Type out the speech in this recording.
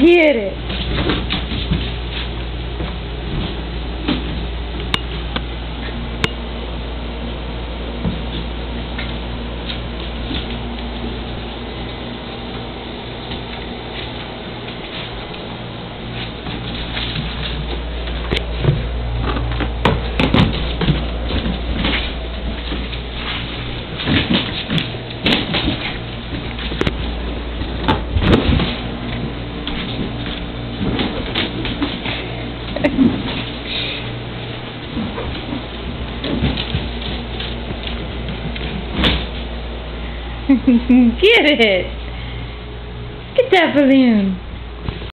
Get it. Get it! Get that balloon!